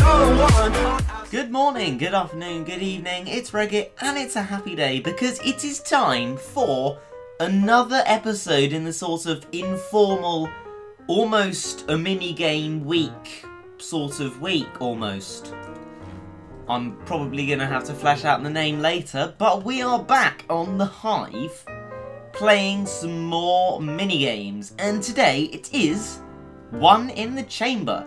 Oh. Good morning, good afternoon, good evening, it's Regit, and it's a happy day because it is time for another episode in the sort of informal, almost a mini game week sort of week almost. I'm probably going to have to flesh out the name later, but we are back on the Hive playing some more mini games, and today it is One in the Chamber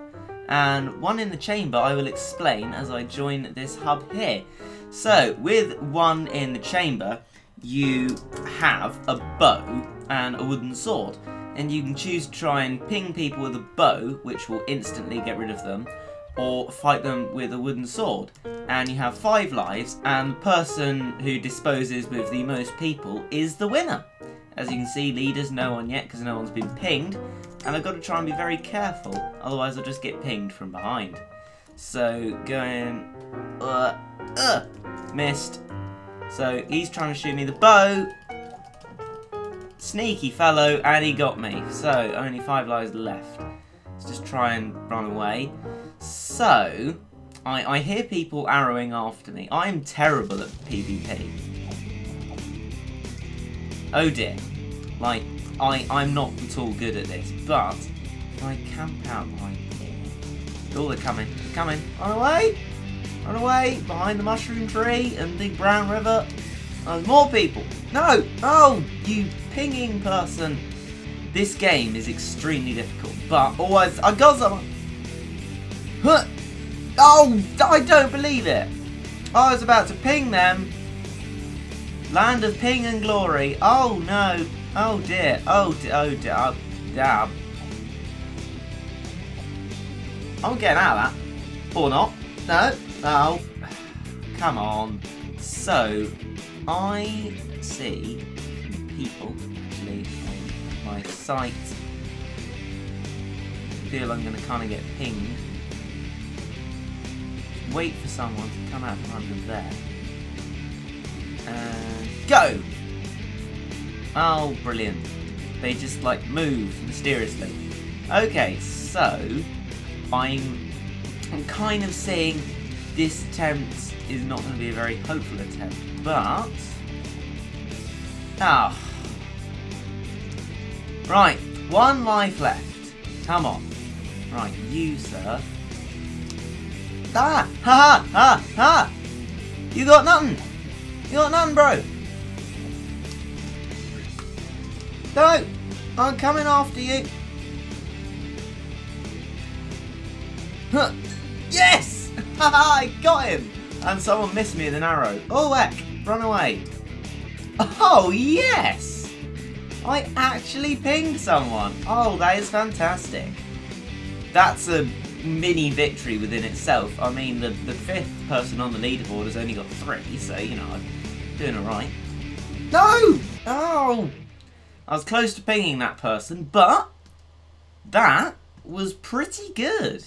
and one in the chamber I will explain as I join this hub here. So, with one in the chamber, you have a bow and a wooden sword, and you can choose to try and ping people with a bow, which will instantly get rid of them, or fight them with a wooden sword. And you have five lives, and the person who disposes with the most people is the winner. As you can see, leaders, no one yet, because no one's been pinged. And I've got to try and be very careful, otherwise I'll just get pinged from behind. So, going... Uh, uh, missed. So, he's trying to shoot me the bow. Sneaky fellow, and he got me. So, only five lives left. Let's just try and run away. So, I, I hear people arrowing after me. I'm terrible at PvP. Oh dear. Like, I, I'm not at all good at this, but if I camp out behind here... Oh, they're coming. They're coming. Run away! Run away! Behind the mushroom tree and the brown river. There's more people. No! Oh, you pinging person. This game is extremely difficult, but always... I got someone! Huh! Oh, I don't believe it! I was about to ping them. Land of ping and glory. Oh, no. Oh dear. Oh dear. Oh dear. Oh, damn. I'm getting out of that. Or not. No. No. Come on. So, I see people actually on my site. feel I'm going to kind of get pinged. Wait for someone to come out from under there. And go! Oh, brilliant. They just, like, move mysteriously. Okay, so... I'm... I'm kind of saying this attempt is not going to be a very hopeful attempt, but... Ah. Right, one life left. Come on. Right, you, sir. Ah! Ha ha! Ha! Ha! You got nothing! You got nothing, bro! No! I'm coming after you! Huh. Yes! Ha ha I got him! And someone missed me with an arrow. Oh heck! Run away! Oh yes! I actually pinged someone! Oh, that is fantastic. That's a mini victory within itself. I mean, the, the fifth person on the leaderboard has only got three, so, you know, I'm doing alright. No! Oh! I was close to pinging that person, but that was pretty good.